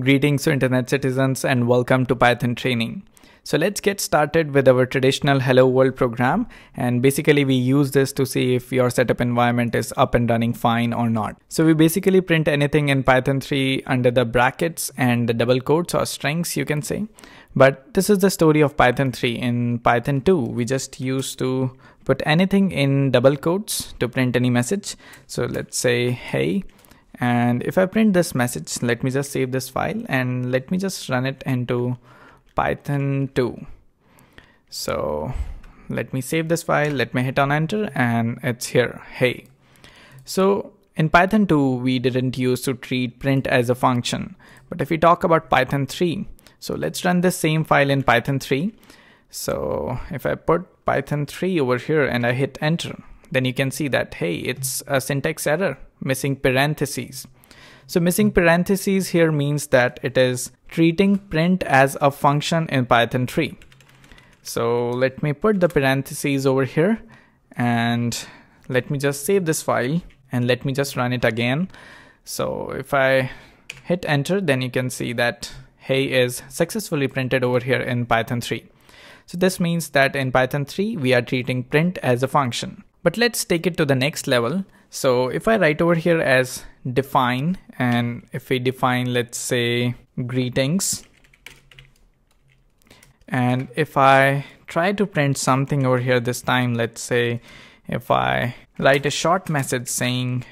Greetings to internet citizens and welcome to Python training. So let's get started with our traditional hello world program and basically we use this to see if your setup environment is up and running fine or not. So we basically print anything in Python 3 under the brackets and the double quotes or strings you can say. But this is the story of Python 3. In Python 2 we just used to put anything in double quotes to print any message. So let's say hey and if I print this message let me just save this file and let me just run it into python 2 so let me save this file let me hit on enter and it's here. Hey. So in python 2 we didn't use to treat print as a function. But if we talk about python 3 so let's run the same file in python 3 so if I put python 3 over here and I hit enter then you can see that hey it's a syntax error missing parentheses. So missing parentheses here means that it is treating print as a function in Python 3. So let me put the parentheses over here and let me just save this file and let me just run it again. So if I hit enter, then you can see that hey is successfully printed over here in Python 3. So this means that in Python 3, we are treating print as a function. But let's take it to the next level so if I write over here as define, and if we define, let's say greetings, and if I try to print something over here this time, let's say if I write a short message saying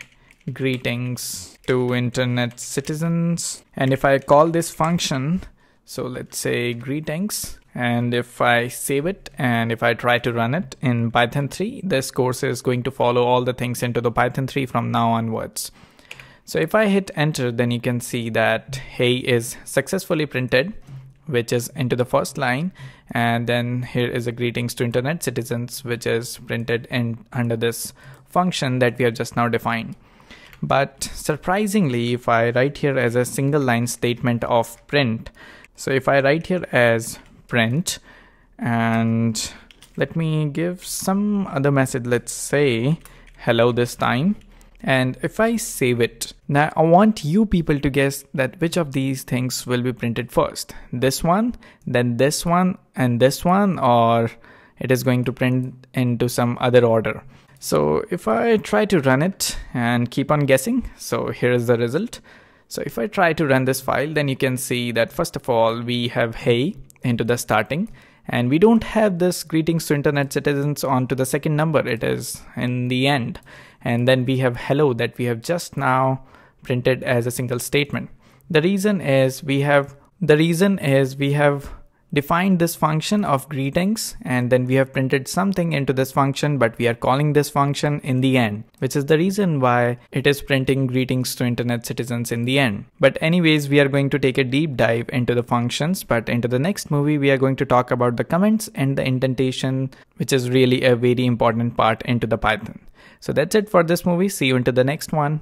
greetings to internet citizens, and if I call this function, so let's say greetings, and if I save it and if I try to run it in Python 3 this course is going to follow all the things into the Python 3 from now onwards. So if I hit enter then you can see that hey is successfully printed which is into the first line. And then here is a greetings to internet citizens which is printed in under this function that we have just now defined. But surprisingly if I write here as a single line statement of print so if I write here as print and let me give some other message. Let's say hello this time. And if I save it now I want you people to guess that which of these things will be printed first. This one then this one and this one or it is going to print into some other order. So if I try to run it and keep on guessing so here is the result. So if I try to run this file then you can see that first of all we have hey into the starting. And we don't have this greetings to internet citizens onto the second number. It is in the end. And then we have hello that we have just now printed as a single statement. The reason is we have the reason is we have defined this function of greetings and then we have printed something into this function but we are calling this function in the end which is the reason why it is printing greetings to internet citizens in the end. But anyways we are going to take a deep dive into the functions but into the next movie we are going to talk about the comments and the indentation which is really a very important part into the python. So that's it for this movie. See you into the next one